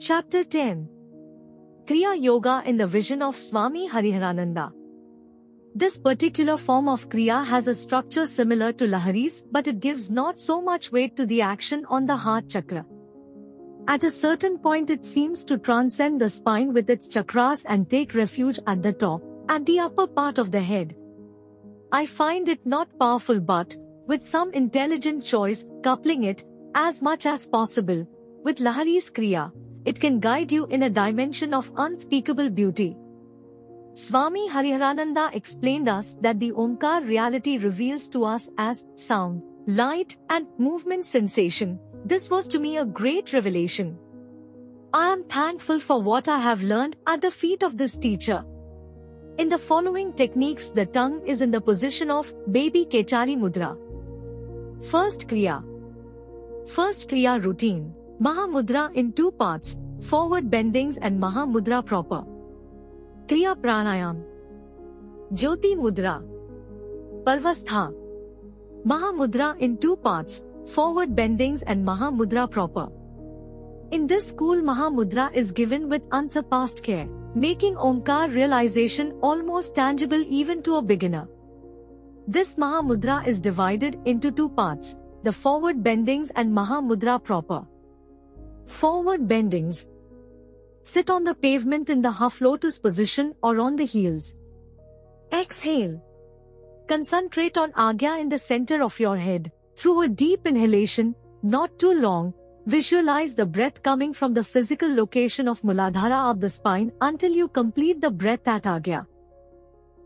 Chapter 10 Kriya Yoga in the Vision of Swami Hariharananda. This particular form of Kriya has a structure similar to Lahiri's, but it gives not so much weight to the action on the heart chakra. At a certain point, it seems to transcend the spine with its chakras and take refuge at the top, at the upper part of the head. I find it not powerful but, with some intelligent choice, coupling it, as much as possible, with Lahiri's Kriya, it can guide you in a dimension of unspeakable beauty. Swami Hariharananda explained us that the Omkar reality reveals to us as sound, light, and movement sensation. This was to me a great revelation. I am thankful for what I have learned at the feet of this teacher. In the following techniques, the tongue is in the position of baby Kechari Mudra. First Kriya. First Kriya routine. Mahamudra in two parts, forward bendings and Mahamudra proper. Kriya Pranayam. Jyoti Mudra. Paravastha. Mahamudra in two parts, forward bendings and Mahamudra proper. In this school Mahamudra is given with unsurpassed care, making Omkar realization almost tangible even to a beginner. This Mahamudra is divided into two parts, the forward bendings and Mahamudra proper. Forward bendings. Sit on the pavement in the half lotus position or on the heels. Exhale. Concentrate on Agya in the center of your head. Through a deep inhalation, not too long, visualize the breath coming from the physical location of Muladhara of the spine until you complete the breath at Agya.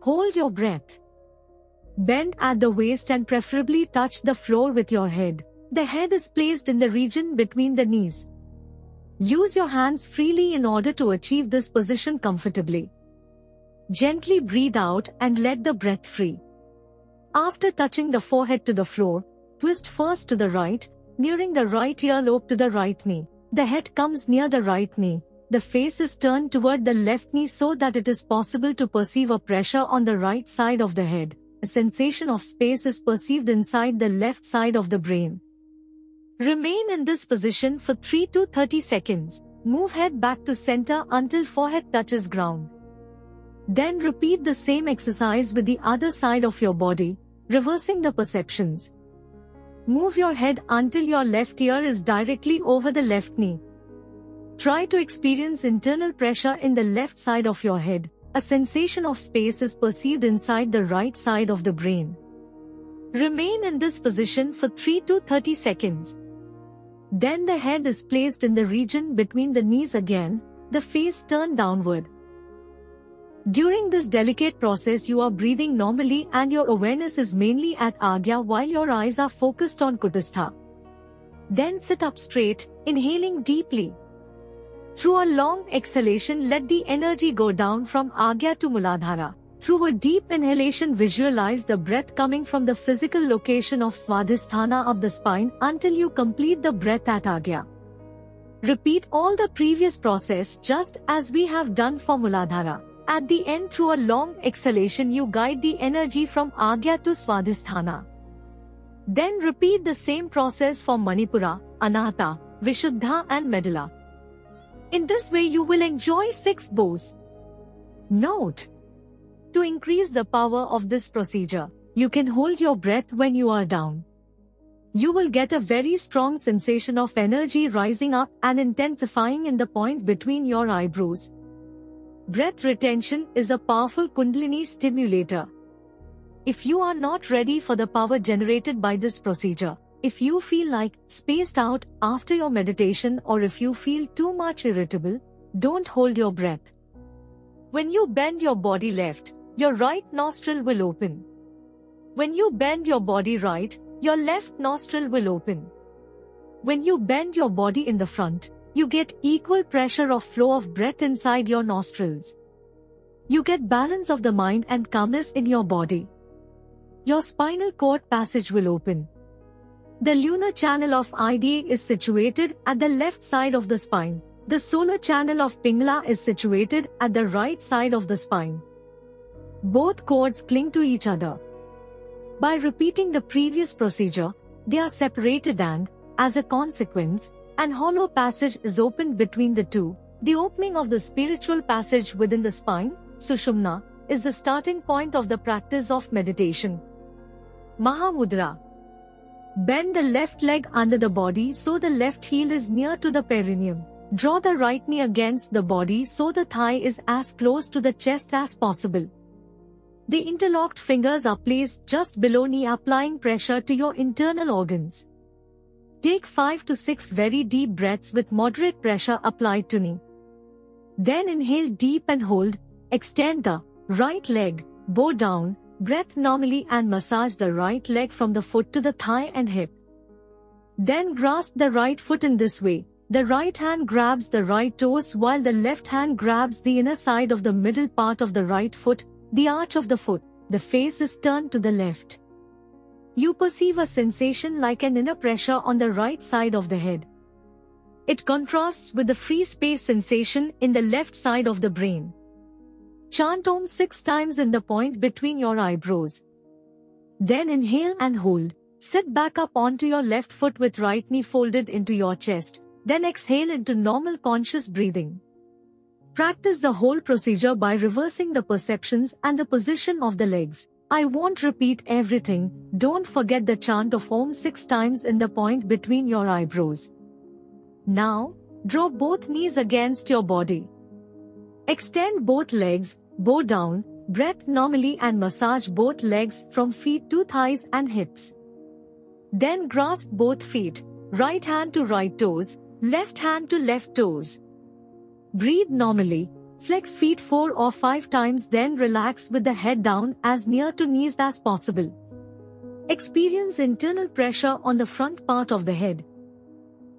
Hold your breath. Bend at the waist and preferably touch the floor with your head. The head is placed in the region between the knees. Use your hands freely in order to achieve this position comfortably. Gently breathe out and let the breath free. After touching the forehead to the floor, Twist first to the right, nearing the right earlobe to the right knee. The head comes near the right knee. The face is turned toward the left knee so that it is possible to perceive a pressure on the right side of the head. A sensation of space is perceived inside the left side of the brain. Remain in this position for 3 to 30 seconds. Move head back to center until forehead touches ground. Then repeat the same exercise with the other side of your body, reversing the perceptions. Move your head until your left ear is directly over the left knee. Try to experience internal pressure in the left side of your head. A sensation of space is perceived inside the right side of the brain. Remain in this position for 3 to 30 seconds. Then the head is placed in the region between the knees again, the face turned downward. During this delicate process you are breathing normally and your awareness is mainly at Agya while your eyes are focused on Kutastha. Then sit up straight, inhaling deeply. Through a long exhalation let the energy go down from Agya to Muladhara. Through a deep inhalation visualize the breath coming from the physical location of Swadhisthana of the spine until you complete the breath at Agya. Repeat all the previous process just as we have done for Muladhara. At the end through a long exhalation you guide the energy from Agya to Swadhisthana. Then repeat the same process for Manipura, Anahata, Vishuddha and Medulla. In this way you will enjoy six bows. Note. To increase the power of this procedure, you can hold your breath when you are down. You will get a very strong sensation of energy rising up and intensifying in the point between your eyebrows, Breath retention is a powerful Kundalini stimulator. If you are not ready for the power generated by this procedure, if you feel like spaced out after your meditation or if you feel too much irritable, don't hold your breath. When you bend your body left, your right nostril will open. When you bend your body right, your left nostril will open. When you bend your body in the front, you get equal pressure of flow of breath inside your nostrils. You get balance of the mind and calmness in your body. Your spinal cord passage will open. The lunar channel of IDA is situated at the left side of the spine. The solar channel of Pingala is situated at the right side of the spine. Both cords cling to each other. By repeating the previous procedure, they are separated and, as a consequence, and hollow passage is opened between the two. The opening of the spiritual passage within the spine, Sushumna, is the starting point of the practice of meditation. Mahamudra. Bend the left leg under the body so the left heel is near to the perineum. Draw the right knee against the body so the thigh is as close to the chest as possible. The interlocked fingers are placed just below knee applying pressure to your internal organs. Take 5 to 6 very deep breaths with moderate pressure applied to knee. Then inhale deep and hold, extend the right leg, bow down, breath normally and massage the right leg from the foot to the thigh and hip. Then grasp the right foot in this way. The right hand grabs the right toes while the left hand grabs the inner side of the middle part of the right foot the arch of the foot, the face is turned to the left. You perceive a sensation like an inner pressure on the right side of the head. It contrasts with the free space sensation in the left side of the brain. Chant Om six times in the point between your eyebrows. Then inhale and hold. Sit back up onto your left foot with right knee folded into your chest. Then exhale into normal conscious breathing. Practice the whole procedure by reversing the perceptions and the position of the legs. I won't repeat everything, don't forget the chant of Om six times in the point between your eyebrows. Now, draw both knees against your body. Extend both legs, bow down, breath normally and massage both legs from feet to thighs and hips. Then grasp both feet, right hand to right toes, left hand to left toes. Breathe normally. Flex feet 4 or 5 times then relax with the head down as near to knees as possible. Experience internal pressure on the front part of the head.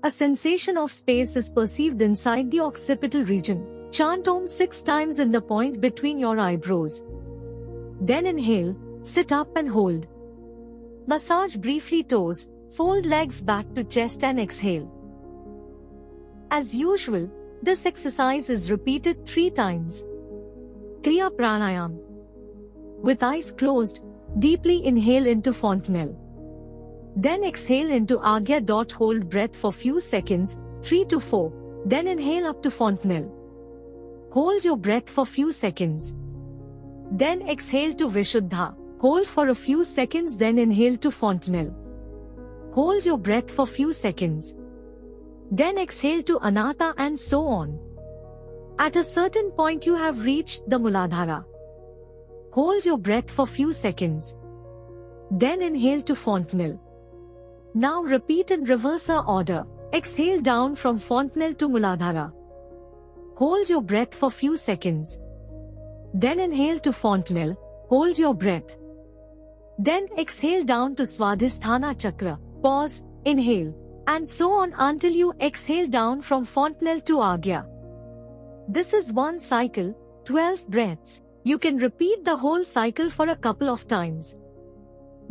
A sensation of space is perceived inside the occipital region. Chant Om 6 times in the point between your eyebrows. Then inhale, sit up and hold. Massage briefly toes, fold legs back to chest and exhale. As usual, this exercise is repeated three times. Kriya Pranayam. With eyes closed, deeply inhale into fontanelle. Then exhale into Agya. Hold breath for few seconds, 3 to 4. Then inhale up to fontanelle. Hold your breath for few seconds. Then exhale to Vishuddha. Hold for a few seconds then inhale to fontanelle. Hold your breath for few seconds. Then exhale to Anahata and so on. At a certain point you have reached the Muladhara. Hold your breath for few seconds. Then inhale to fontanelle. Now repeat in reverse order. Exhale down from fontanelle to Muladhara. Hold your breath for few seconds. Then inhale to fontanelle. Hold your breath. Then exhale down to Swadhisthana Chakra. Pause, inhale and so on until you exhale down from fontanelle to agya. This is one cycle, 12 breaths. You can repeat the whole cycle for a couple of times.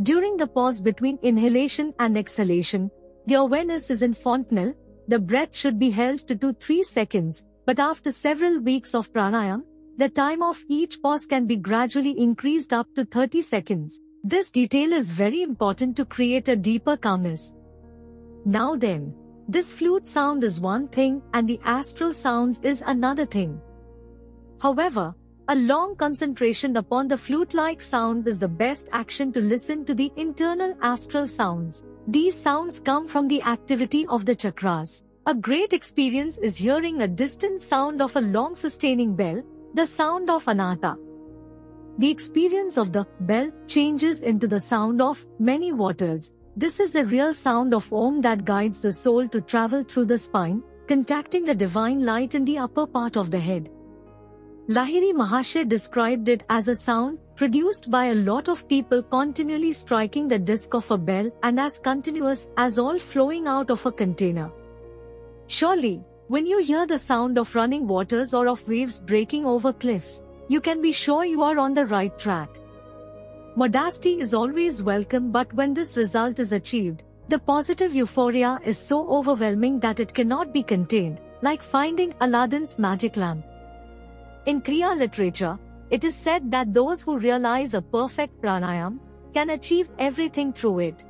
During the pause between inhalation and exhalation, the awareness is in fontanelle, the breath should be held to 2-3 seconds, but after several weeks of pranayam, the time of each pause can be gradually increased up to 30 seconds. This detail is very important to create a deeper calmness. Now then, this flute sound is one thing and the astral sounds is another thing. However, a long concentration upon the flute-like sound is the best action to listen to the internal astral sounds. These sounds come from the activity of the chakras. A great experience is hearing a distant sound of a long sustaining bell, the sound of anahata. The experience of the bell changes into the sound of many waters, this is the real sound of Om that guides the soul to travel through the spine, contacting the divine light in the upper part of the head. Lahiri Mahasaya described it as a sound produced by a lot of people continually striking the disc of a bell and as continuous as all flowing out of a container. Surely, when you hear the sound of running waters or of waves breaking over cliffs, you can be sure you are on the right track. Modesty is always welcome but when this result is achieved, the positive euphoria is so overwhelming that it cannot be contained, like finding Aladdin's magic lamp. In Kriya literature, it is said that those who realize a perfect pranayam can achieve everything through it.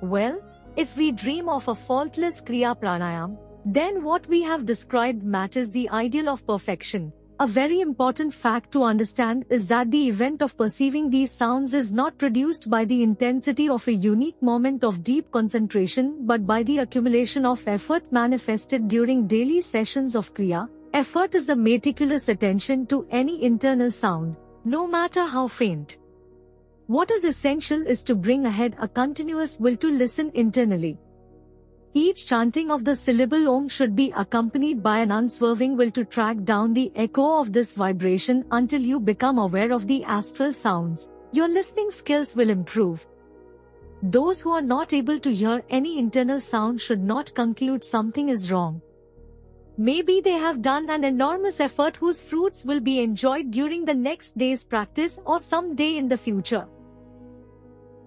Well, If we dream of a faultless Kriya Pranayam, then what we have described matches the ideal of perfection. A very important fact to understand is that the event of perceiving these sounds is not produced by the intensity of a unique moment of deep concentration but by the accumulation of effort manifested during daily sessions of Kriya. Effort is the meticulous attention to any internal sound, no matter how faint. What is essential is to bring ahead a continuous will to listen internally. Each chanting of the syllable Om should be accompanied by an unswerving will to track down the echo of this vibration until you become aware of the astral sounds. Your listening skills will improve. Those who are not able to hear any internal sound should not conclude something is wrong. Maybe they have done an enormous effort whose fruits will be enjoyed during the next day's practice or some day in the future.